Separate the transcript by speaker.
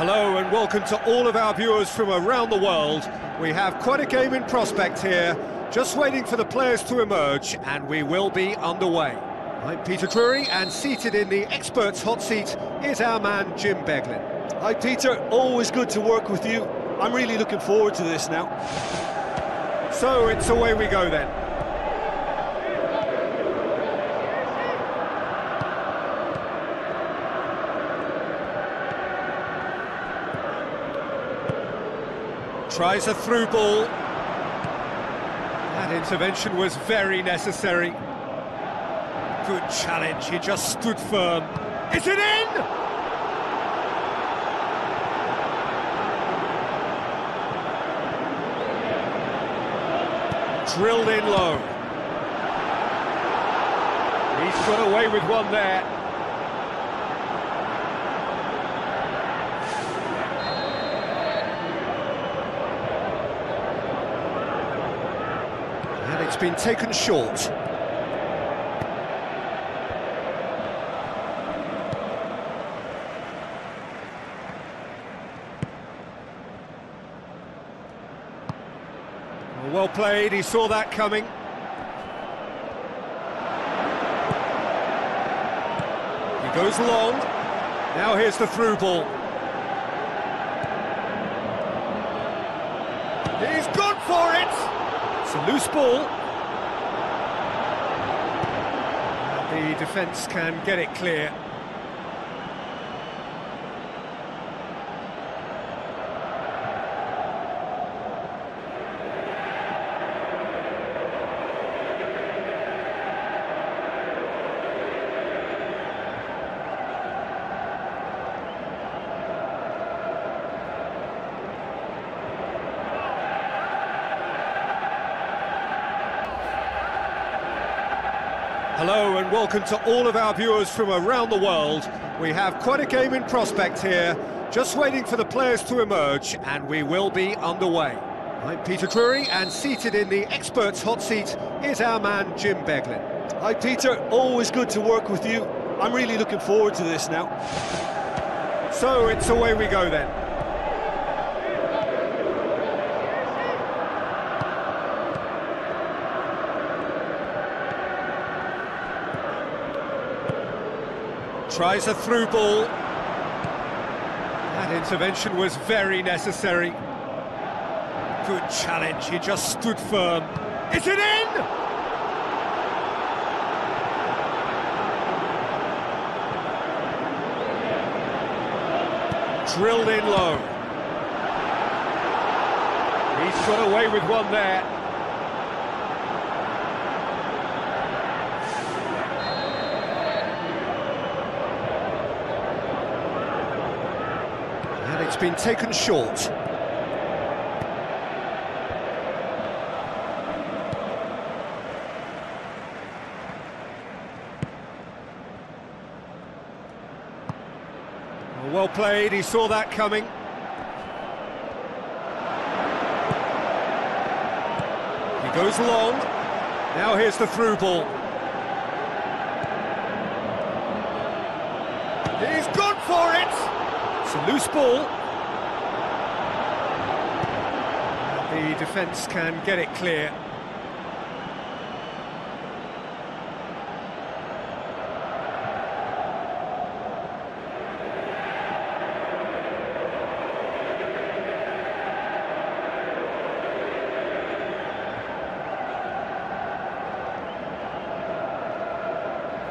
Speaker 1: Hello and welcome to all of our viewers from around the world. We have quite a game in prospect here, just waiting for the players to emerge, and we will be underway. I'm Peter Drury, and seated in the experts' hot seat is our man Jim Beglin.
Speaker 2: Hi Peter, always good to work with you. I'm really looking forward to this now.
Speaker 1: So it's away we go then. Tries a through ball. That intervention was very necessary. Good challenge, he just stood firm. Is it in? Drilled in low. He's got away with one there. Been taken short. Well played, he saw that coming. He goes long. Now here's the through ball. He's gone for it! It's a loose ball. The defence can get it clear. Hello and welcome to all of our viewers from around the world. We have quite a game in prospect here, just waiting for the players to emerge, and we will be underway. I'm Peter Drury, and seated in the experts' hot seat is our man Jim Beglin.
Speaker 2: Hi Peter, always good to work with you. I'm really looking forward to this now.
Speaker 1: So it's away we go then. Tries a through ball. That intervention was very necessary. Good challenge, he just stood firm. Is it in? Drilled in low. He's got away with one there. It's been taken short. Well played, he saw that coming. He goes long. Now here's the through ball. He's gone for it! It's a loose ball. The defence can get it clear.